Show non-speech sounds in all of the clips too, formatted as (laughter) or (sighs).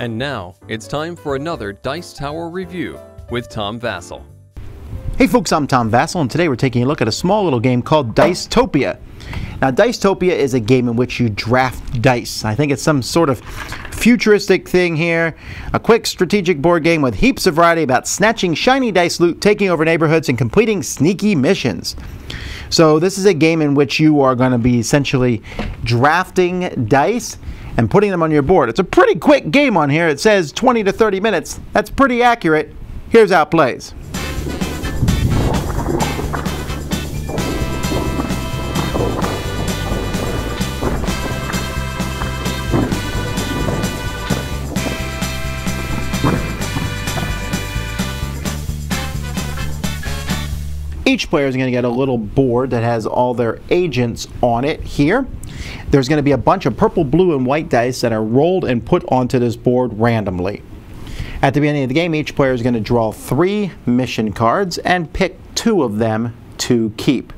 And now it's time for another Dice Tower review with Tom Vasel. Hey folks, I'm Tom Vasel, and today we're taking a look at a small little game called Dicetopia. Now, Dicetopia is a game in which you draft dice. I think it's some sort of futuristic thing here. A quick strategic board game with heaps of variety about snatching shiny dice loot, taking over neighborhoods, and completing sneaky missions. So, this is a game in which you are going to be essentially drafting dice and putting them on your board. It's a pretty quick game on here. It says 20 to 30 minutes. That's pretty accurate. Here's how it plays. Each player is going to get a little board that has all their agents on it here. There's going to be a bunch of purple, blue, and white dice that are rolled and put onto this board randomly. At the beginning of the game, each player is going to draw three mission cards and pick two of them to keep.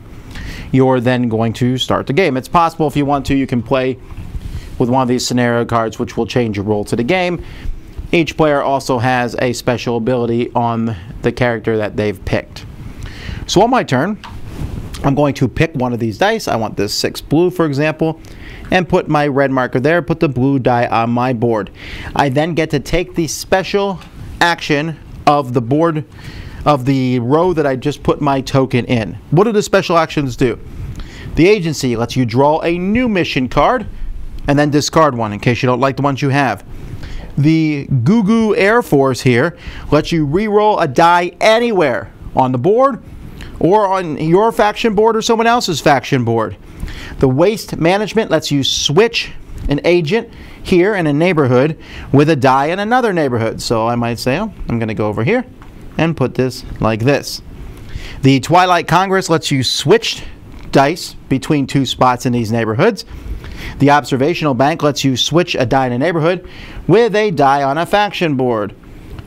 You're then going to start the game. It's possible if you want to, you can play with one of these scenario cards, which will change your role to the game. Each player also has a special ability on the character that they've picked. So on my turn, I'm going to pick one of these dice. I want this six blue, for example, and put my red marker there, put the blue die on my board. I then get to take the special action of the board of the row that I just put my token in. What do the special actions do? The agency lets you draw a new mission card and then discard one in case you don't like the ones you have. The Goo Goo Air Force here lets you re-roll a die anywhere on the board or on your faction board or someone else's faction board. The waste management lets you switch an agent here in a neighborhood with a die in another neighborhood. So I might say, oh, I'm going to go over here and put this like this. The Twilight Congress lets you switch dice between two spots in these neighborhoods. The Observational Bank lets you switch a die in a neighborhood with a die on a faction board.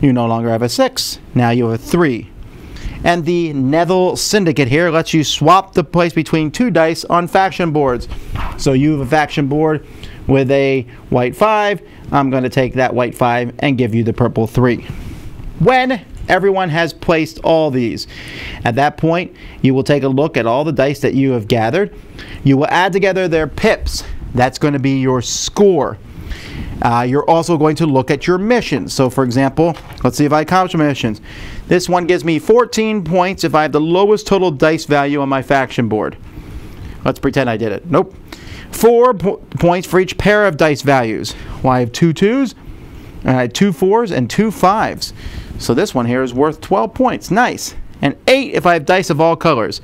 You no longer have a 6, now you have a 3. And the Neville Syndicate here lets you swap the place between two dice on faction boards. So you have a faction board with a white 5. I'm going to take that white 5 and give you the purple 3. When everyone has placed all these. At that point, you will take a look at all the dice that you have gathered. You will add together their pips. That's going to be your score. Uh, you're also going to look at your missions. So for example, let's see if I accomplish missions. This one gives me 14 points if I have the lowest total dice value on my faction board. Let's pretend I did it. Nope. Four po points for each pair of dice values. Well, I have two twos, and I have two fours, and two fives. So this one here is worth 12 points. Nice. And eight if I have dice of all colors.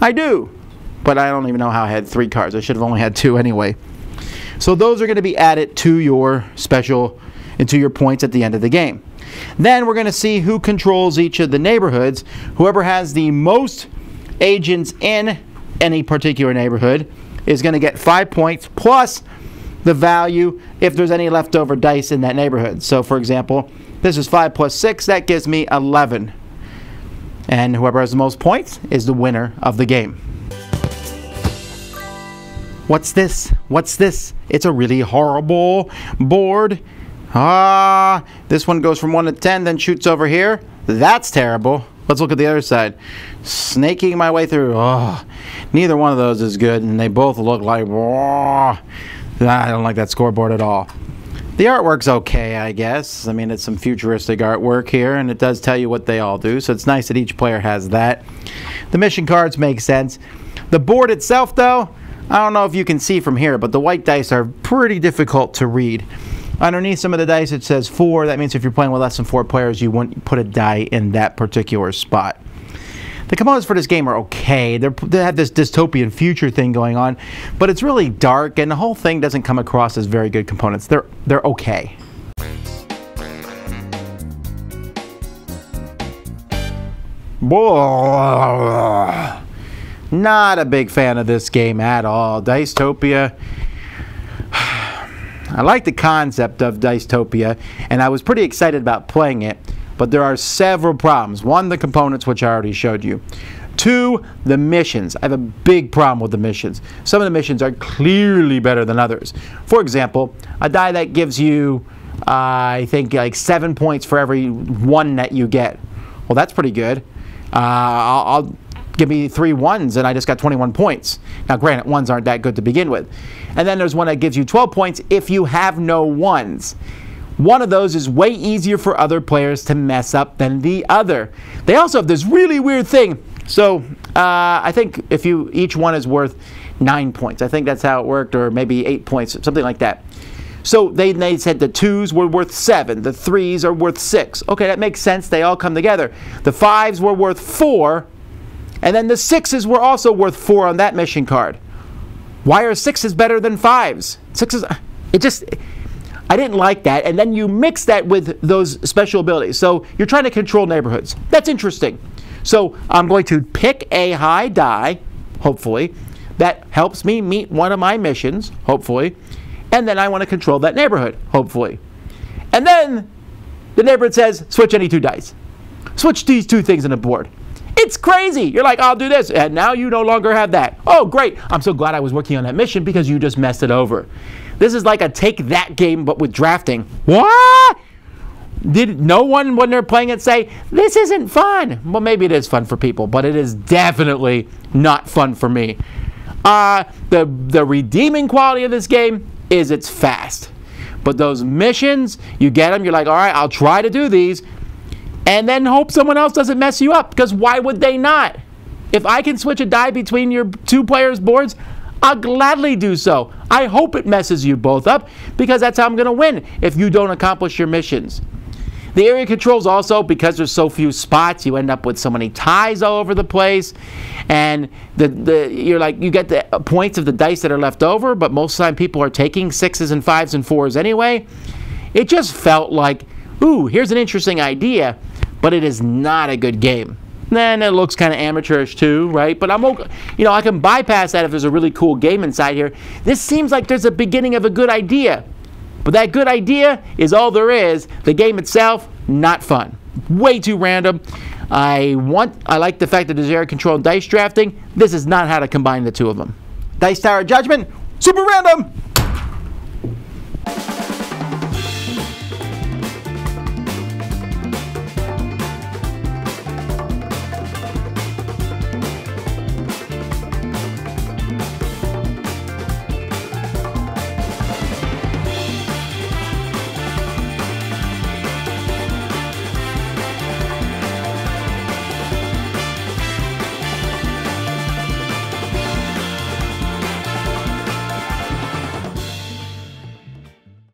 I do. But I don't even know how I had three cards. I should have only had two anyway. So those are going to be added to your special, into your points at the end of the game. Then we're going to see who controls each of the neighborhoods. Whoever has the most agents in any particular neighborhood is going to get five points plus the value if there's any leftover dice in that neighborhood. So for example, this is 5 plus 6, that gives me 11. And whoever has the most points is the winner of the game. What's this? What's this? It's a really horrible board. Ah, this one goes from 1 to 10, then shoots over here. That's terrible. Let's look at the other side. Snaking my way through. Oh, neither one of those is good, and they both look like. Oh, I don't like that scoreboard at all. The artwork's okay, I guess. I mean, it's some futuristic artwork here, and it does tell you what they all do, so it's nice that each player has that. The mission cards make sense. The board itself, though, I don't know if you can see from here, but the white dice are pretty difficult to read. Underneath some of the dice it says four. That means if you're playing with less than four players, you wouldn't put a die in that particular spot. The components for this game are okay. They're, they have this dystopian future thing going on, but it's really dark, and the whole thing doesn't come across as very good components. They're, they're okay. Not a big fan of this game at all. Dicetopia. (sighs) I like the concept of Dicetopia, and I was pretty excited about playing it, but there are several problems. One, the components, which I already showed you. Two, the missions. I have a big problem with the missions. Some of the missions are clearly better than others. For example, a die that gives you I think like seven points for every one that you get. Well, that's pretty good. Uh, I'll, I'll give me three ones and I just got 21 points. Now, granted, ones aren't that good to begin with. And then there's one that gives you 12 points if you have no ones. One of those is way easier for other players to mess up than the other. They also have this really weird thing. So uh, I think if you each one is worth nine points. I think that's how it worked, or maybe eight points, something like that. So they, they said the twos were worth seven, the threes are worth six. Okay, that makes sense. They all come together. The fives were worth four, and then the sixes were also worth four on that mission card. Why are sixes better than fives? Sixes, it just, I didn't like that. And then you mix that with those special abilities. So you're trying to control neighborhoods. That's interesting. So I'm going to pick a high die, hopefully, that helps me meet one of my missions, hopefully. And then I want to control that neighborhood, hopefully. And then the neighborhood says, switch any two dice. Switch these two things on the board. It's crazy. You're like, I'll do this. And now you no longer have that. Oh, great. I'm so glad I was working on that mission because you just messed it over. This is like a take that game, but with drafting. What? Did no one, when they're playing it, say, this isn't fun? Well, maybe it is fun for people, but it is definitely not fun for me. Uh, the, the redeeming quality of this game is it's fast. But those missions, you get them, you're like, all right, I'll try to do these, and then hope someone else doesn't mess you up, because why would they not? If I can switch a die between your two players' boards, I'll gladly do so. I hope it messes you both up, because that's how I'm going to win if you don't accomplish your missions. The area controls also, because there's so few spots, you end up with so many ties all over the place. And the, the you're like, you get the points of the dice that are left over, but most of the time people are taking sixes and fives and fours anyway. It just felt like, ooh, here's an interesting idea, but it is not a good game. Then it looks kind of amateurish too, right? But I'm okay. You know, I can bypass that if there's a really cool game inside here. This seems like there's a beginning of a good idea. But that good idea is all there is. The game itself, not fun. Way too random. I want. I like the fact that there's area control and dice drafting. This is not how to combine the two of them. Dice Tower Judgment, super random.